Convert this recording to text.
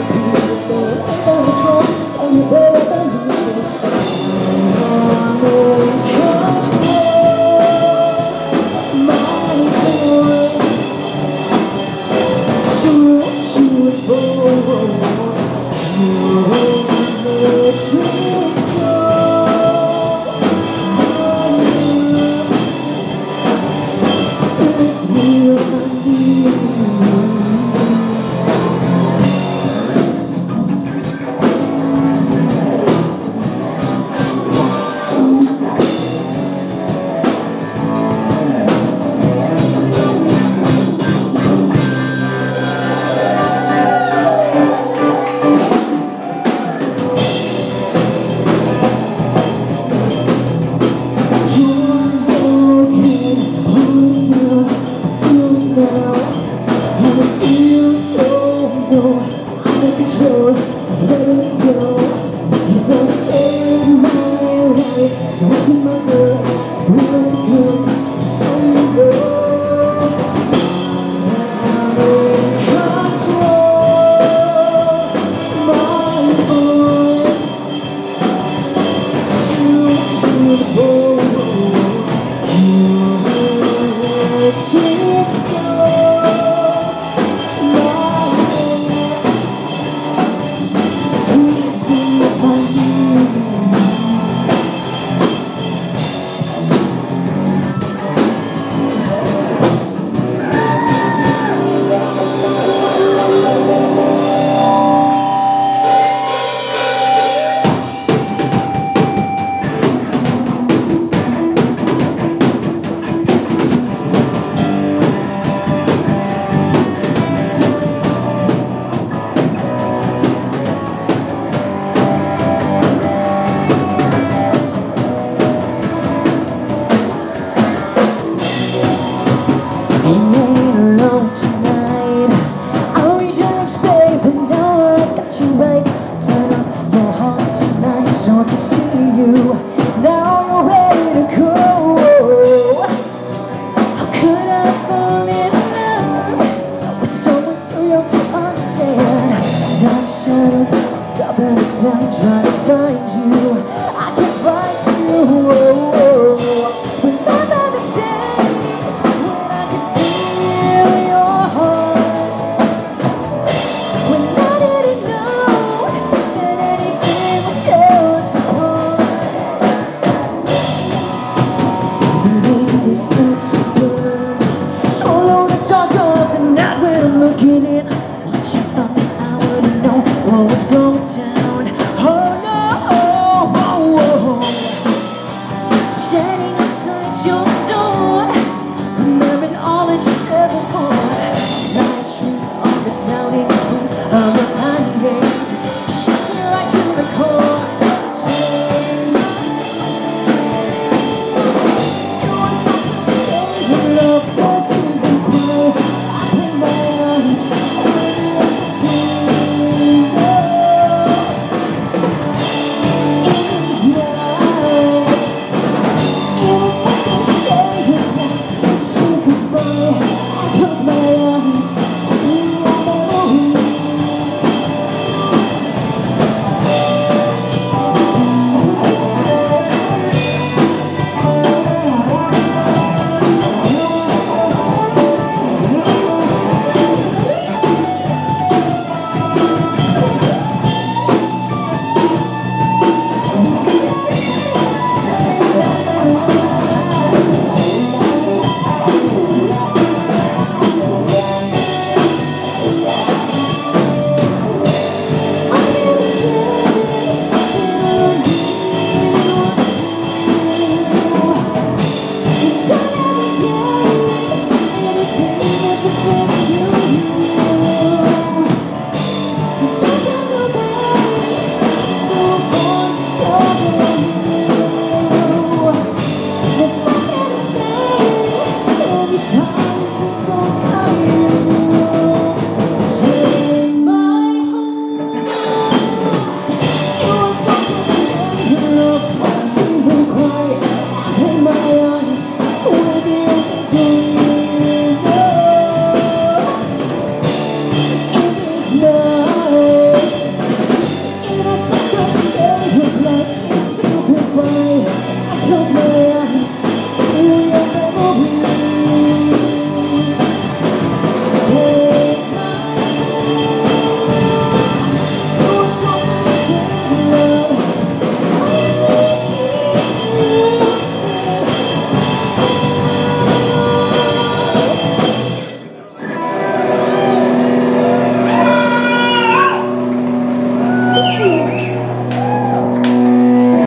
the drums on the board. Oh, just